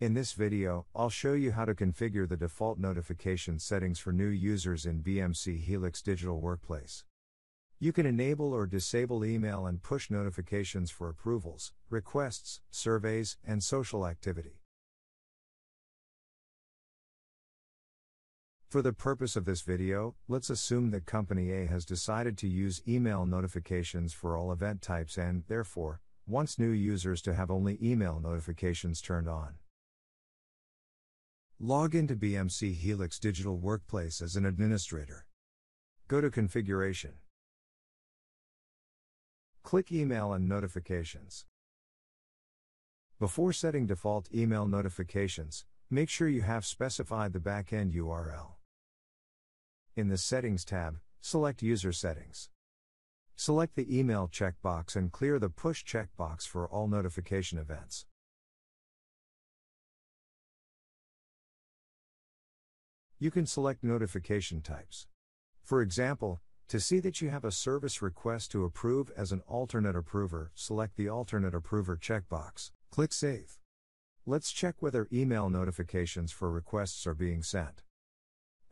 In this video, I'll show you how to configure the default notification settings for new users in BMC Helix Digital Workplace. You can enable or disable email and push notifications for approvals, requests, surveys, and social activity. For the purpose of this video, let's assume that Company A has decided to use email notifications for all event types and, therefore, wants new users to have only email notifications turned on. Log into BMC Helix Digital Workplace as an administrator. Go to Configuration. Click Email and Notifications. Before setting default email notifications, make sure you have specified the backend URL. In the Settings tab, select User Settings. Select the Email checkbox and clear the Push checkbox for all notification events. You can select notification types. For example, to see that you have a service request to approve as an alternate approver, select the Alternate Approver checkbox. Click Save. Let's check whether email notifications for requests are being sent.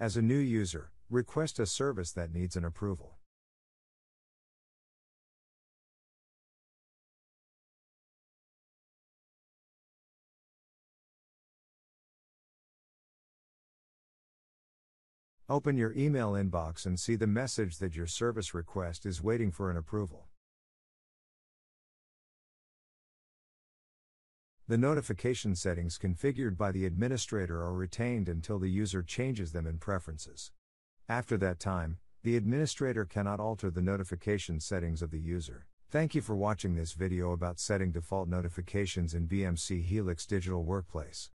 As a new user, request a service that needs an approval. Open your email inbox and see the message that your service request is waiting for an approval. The notification settings configured by the administrator are retained until the user changes them in preferences. After that time, the administrator cannot alter the notification settings of the user. Thank you for watching this video about setting default notifications in BMC Helix Digital Workplace.